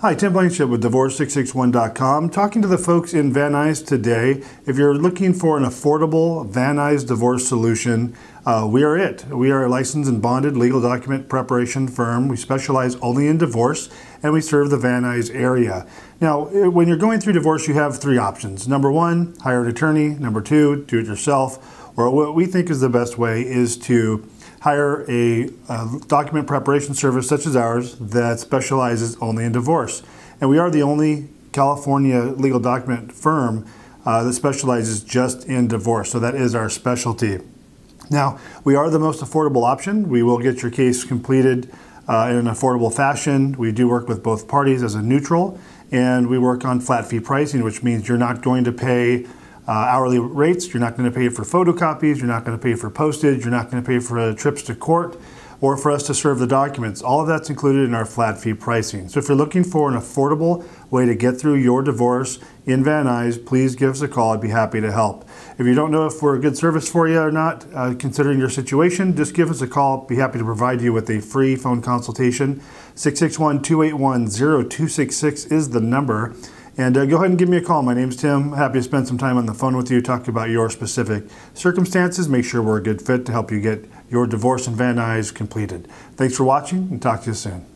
Hi, Tim Blankenship with Divorce661.com. Talking to the folks in Van Nuys today. If you're looking for an affordable Van Nuys divorce solution, uh, we are it. We are a licensed and bonded legal document preparation firm. We specialize only in divorce and we serve the Van Nuys area. Now, eh, when you're going through divorce, you have three options. Number one, hire an attorney. Number two, do it yourself. Or what we think is the best way is to hire a, a, document preparation service such as ours that specializes only in divorce. And we are the only California legal document firm uh, that specializes just in divorce. So that is our specialty. Now, we are the most affordable option. We will get your case completed uh, in an affordable fashion. We do work with both parties as a neutral, and we work on flat fee pricing, which means you're not going to pay uh, hourly rates. You're not going to pay for photocopies. You're not going to pay for postage. You're not going to pay for uh, trips to court or for us to serve the documents. All of that's included in our flat fee pricing. So if you're looking for an affordable way to get through your divorce in Van Nuys, please give us a call. I'd be happy to help. If you don't know if we're a good service for you or not, uh, considering your situation, just give us a call. Be happy to provide you with a free phone consultation. 661 281 0266 is the number. And uh, go ahead and give me a call. My name's Tim. Happy to spend some time on the phone with you, talk about your specific circumstances, make sure we're a good fit to help you get your divorce and Van Nuys completed. Thanks for watching and talk to you soon.